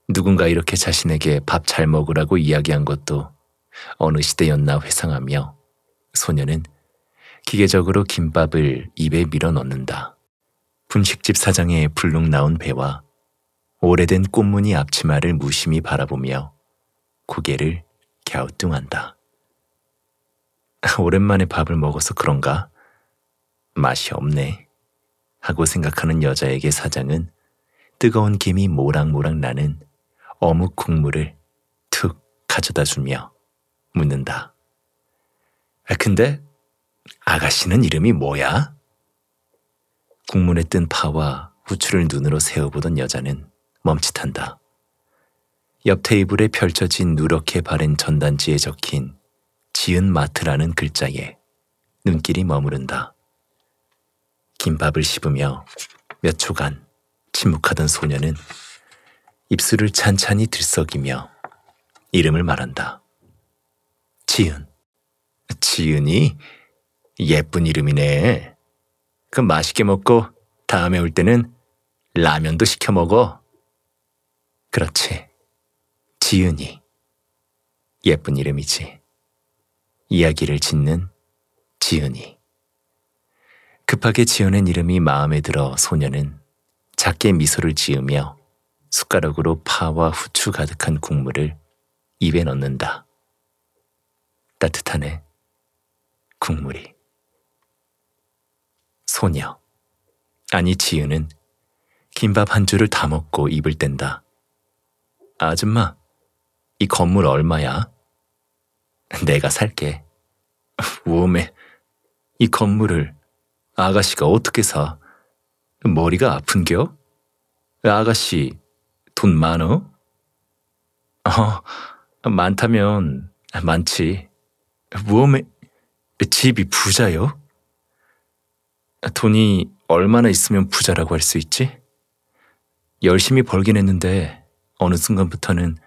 누군가 이렇게 자신에게 밥 잘 먹으라고 이야기한 것도 어느 시대였나 회상하며 소녀는 기계적으로 김밥을 입에 밀어 넣는다. 분식집 사장의 불룩 나온 배와 오래된 꽃무늬 앞치마를 무심히 바라보며 고개를 갸우뚱한다. 오랜만에 밥을 먹어서 그런가? 맛이 없네. 하고 생각하는 여자에게 사장은 뜨거운 김이 모락모락 나는 어묵 국물을 툭 가져다 주며 묻는다. 아, 근데 아가씨는 이름이 뭐야? 국물에 뜬 파와 후추를 눈으로 세어보던 여자는 멈칫한다. 옆 테이블에 펼쳐진 누렇게 바랜 전단지에 적힌 지은 마트라는 글자에 눈길이 머무른다. 김밥을 씹으며 몇 초간 침묵하던 소녀는 입술을 찬찬히 들썩이며 이름을 말한다. 지은. 지은이? 예쁜 이름이네. 그 맛있게 먹고 다음에 올 때는 라면도 시켜 먹어. 그렇지. 지은이. 예쁜 이름이지. 이야기를 짓는 지은이. 급하게 지어낸 이름이 마음에 들어 소녀는 작게 미소를 지으며 숟가락으로 파와 후추 가득한 국물을 입에 넣는다. 따뜻하네. 국물이. 소녀. 아니 지은은 김밥 한 줄을 다 먹고 입을 뗀다. 아줌마, 이 건물 얼마야? 내가 살게. 웜에 이 건물을 아가씨가 어떻게 사? 머리가 아픈겨? 아가씨 돈 많어? 어, 많다면 많지. 웜에 집이 부자요? 돈이 얼마나 있으면 부자라고 할 수 있지? 열심히 벌긴 했는데 어느 순간부터는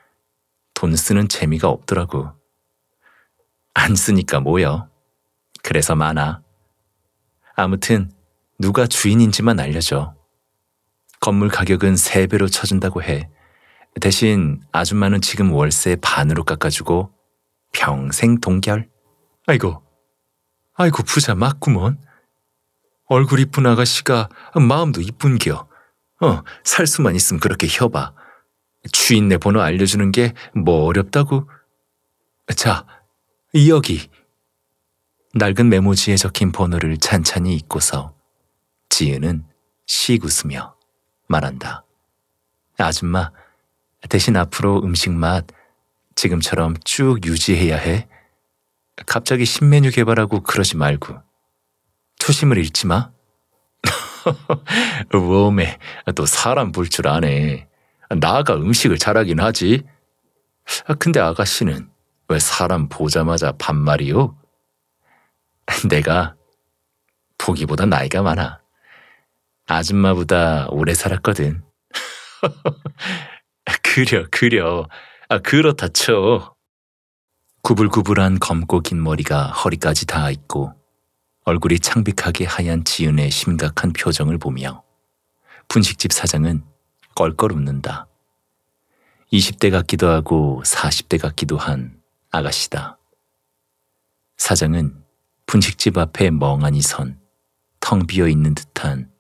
돈 쓰는 재미가 없더라고. 안 쓰니까 뭐여. 그래서 많아. 아무튼 누가 주인인지만 알려줘. 건물 가격은 세배로 쳐준다고 해. 대신 아줌마는 지금 월세 반으로 깎아주고 평생 동결. 아이고, 아이고 부자 맞구먼. 얼굴 이쁜 아가씨가 마음도 이쁜겨. 어, 살 수만 있으면 그렇게 혀봐. 주인네 번호 알려주는 게 뭐 어렵다고? 자, 여기. 낡은 메모지에 적힌 번호를 찬찬히 읽고서 지은은 씩 웃으며 말한다. 아줌마, 대신 앞으로 음식 맛 지금처럼 쭉 유지해야 해. 갑자기 신메뉴 개발하고 그러지 말고. 초심을 잃지 마. 웜에 또 사람 볼 줄 아네. 나가 음식을 잘하긴 하지. 아, 근데 아가씨는 왜 사람 보자마자 반말이요? 내가 보기보다 나이가 많아. 아줌마보다 오래 살았거든. 그려, 그려. 아, 그렇다 쳐. 구불구불한 검고 긴 머리가 허리까지 닿아 있고 얼굴이 창백하게 하얀 지은의 심각한 표정을 보며 분식집 사장은 껄껄 웃는다. 20대 같기도 하고 40대 같기도 한 아가씨다. 사장은 분식집 앞에 멍하니 선 텅 비어 있는 듯한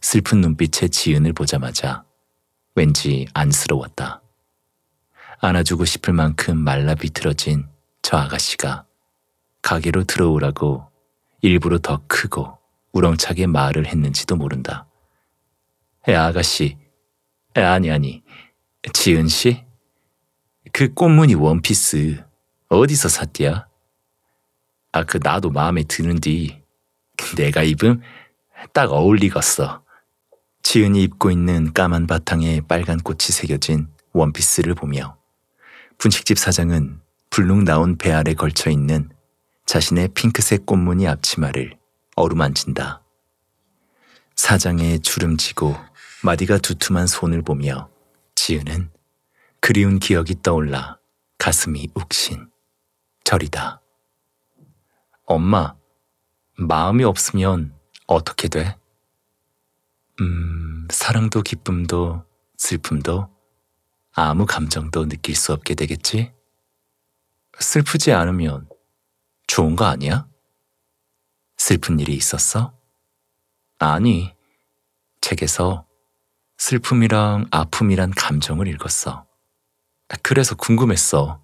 슬픈 눈빛의 지은을 보자마자 왠지 안쓰러웠다. 안아주고 싶을 만큼 말라 비틀어진 저 아가씨가 가게로 들어오라고 일부러 더 크고 우렁차게 말을 했는지도 모른다. 에 아가씨, 에, 아니 아니, 지은 씨? 그 꽃무늬 원피스 어디서 샀디야? 아, 그 나도 마음에 드는디 내가 입음 딱 어울리겠어. 지은이 입고 있는 까만 바탕에 빨간 꽃이 새겨진 원피스를 보며 분식집 사장은 불룩 나온 배 아래 걸쳐 있는 자신의 핑크색 꽃무늬 앞치마를 어루만진다. 사장의 주름지고 마디가 두툼한 손을 보며 지은은 그리운 기억이 떠올라 가슴이 욱신. 절이다. 엄마, 마음이 없으면 어떻게 돼? 음, 사랑도 기쁨도 슬픔도 아무 감정도 느낄 수 없게 되겠지? 슬프지 않으면 좋은 거 아니야? 슬픈 일이 있었어? 아니, 책에서 슬픔이랑 아픔이란 감정을 읽었어. 그래서 궁금했어.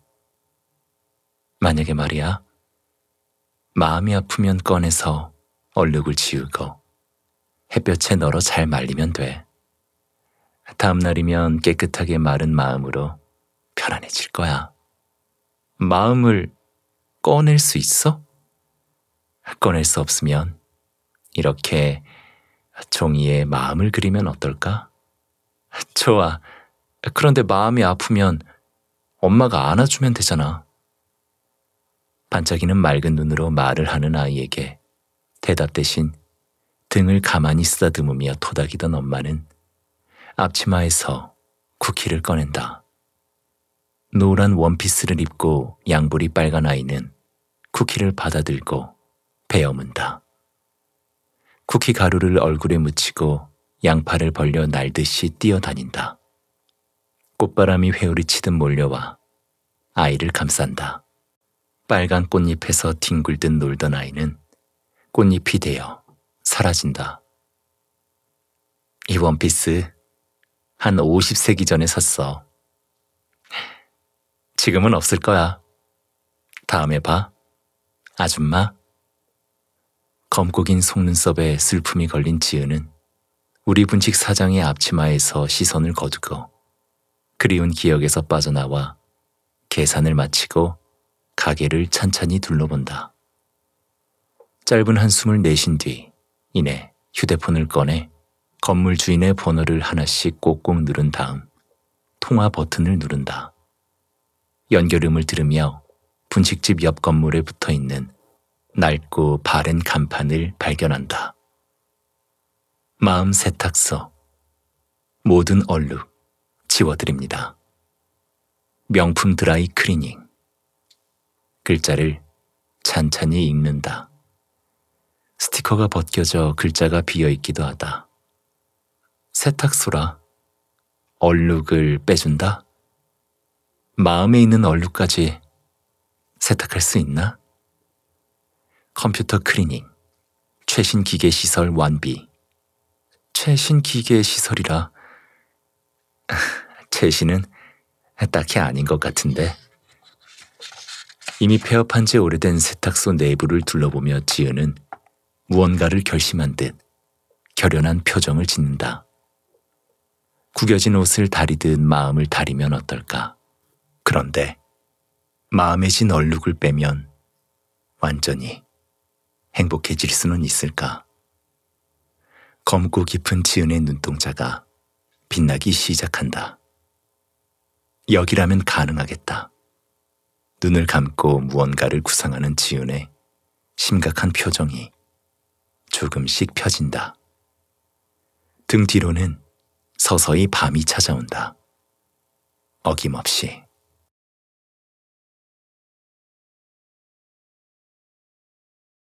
만약에 말이야, 마음이 아프면 꺼내서 얼룩을 지우고 햇볕에 널어 잘 말리면 돼. 다음 날이면 깨끗하게 마른 마음으로 편안해질 거야. 마음을 꺼낼 수 있어? 꺼낼 수 없으면 이렇게 종이에 마음을 그리면 어떨까? 좋아. 그런데 마음이 아프면 엄마가 안아주면 되잖아. 반짝이는 맑은 눈으로 말을 하는 아이에게 대답 대신 등을 가만히 쓰다듬으며 토닥이던 엄마는 앞치마에서 쿠키를 꺼낸다. 노란 원피스를 입고 양볼이 빨간 아이는 쿠키를 받아들고 베어문다. 쿠키 가루를 얼굴에 묻히고 양팔을 벌려 날듯이 뛰어다닌다. 꽃바람이 회오리치듯 몰려와 아이를 감싼다. 빨간 꽃잎에서 뒹굴듯 놀던 아이는 꽃잎이 되어 사라진다. 이 원피스 한 50세기 전에 샀어. 지금은 없을 거야. 다음에 봐. 아줌마. 검고 긴 속눈썹에 슬픔이 걸린 지은은 우리 분식 사장의 앞치마에서 시선을 거두고 그리운 기억에서 빠져나와 계산을 마치고 가게를 찬찬히 둘러본다. 짧은 한숨을 내쉰 뒤 이내 휴대폰을 꺼내 건물 주인의 번호를 하나씩 꼭꼭 누른 다음 통화 버튼을 누른다. 연결음을 들으며 분식집 옆 건물에 붙어 있는 낡고 바랜 간판을 발견한다. 마음 세탁소. 모든 얼룩 지워드립니다. 명품 드라이 클리닝. 글자를 찬찬히 읽는다. 스티커가 벗겨져 글자가 비어 있기도 하다. 세탁소라. 얼룩을 빼준다? 마음에 있는 얼룩까지 세탁할 수 있나? 컴퓨터 클리닝. 최신 기계 시설 완비. 최신 기계 시설이라. 최신은 딱히 아닌 것 같은데. 이미 폐업한 지 오래된 세탁소 내부를 둘러보며 지은은 무언가를 결심한 듯 결연한 표정을 짓는다. 구겨진 옷을 다리듯 마음을 다리면 어떨까? 그런데 마음에 진 얼룩을 빼면 완전히 행복해질 수는 있을까? 검고 깊은 지은의 눈동자가 빛나기 시작한다. 여기라면 가능하겠다. 눈을 감고 무언가를 구상하는 지은의 심각한 표정이 조금씩 펴진다. 등 뒤로는 서서히 밤이 찾아온다. 어김없이.